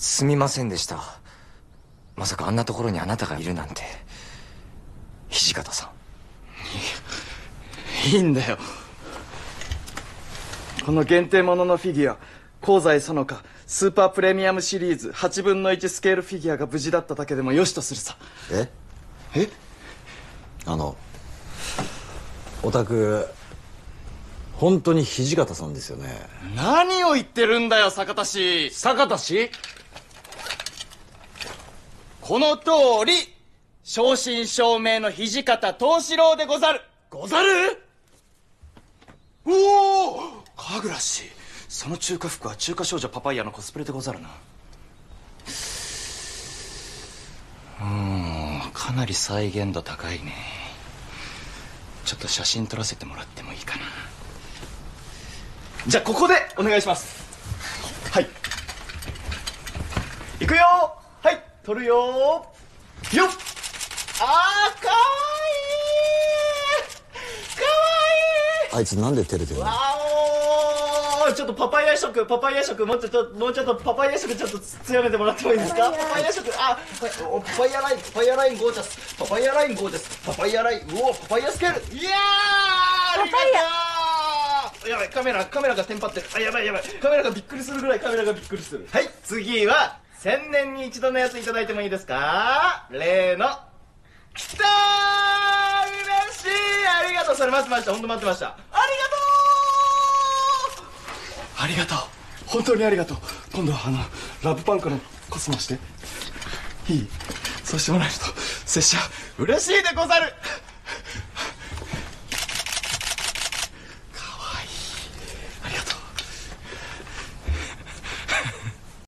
すみませんでした。まさかあんなところにあなたがいるなんて。土方さん。いいんだよ。この限定もののフィギュア香西園香スーパープレミアムシリーズ8分の1スケールフィギュアが無事だっただけでもよしとするさ。え？え？あのお宅本当に土方さんですよね。何を言ってるんだよ坂田氏。坂田氏？この通り正真正銘の土方藤四郎でござる。ござる？おお神楽氏。その中華服は中華少女パパイヤのコスプレでござるな。うんかなり再現度高いね。ちょっと写真撮らせてもらってもいいかなじゃあここでお願いします。はい。いくよ。はい。撮るよ。よっ。あーかわいいかわいいあいつなんで照れてるの？わおちょっとパパイヤ色。パパイヤ色。もうちょっともうちょっとパパイヤ色。ちょっと強めてもらってもいいですか？パパイヤ色。あおパパイヤライン。パパイヤラインゴージャス。パパイヤラインゴージャス。パパイヤライン。うおパパイヤスケール。いやーありがとうやばいカメラカメラがテンパってる。あやばいやばい。カメラがびっくりするぐらいカメラがびっくりする。はい次は千年に一度のやついただいてもいいですか？例のきたー嬉しいありがとう。それ待ってました。本当待ってました。ありがとう。ありがとう。本当にありがとう。今度はあのラブパンクのコスモして。いい。そうしてもらえると拙者嬉しいでござる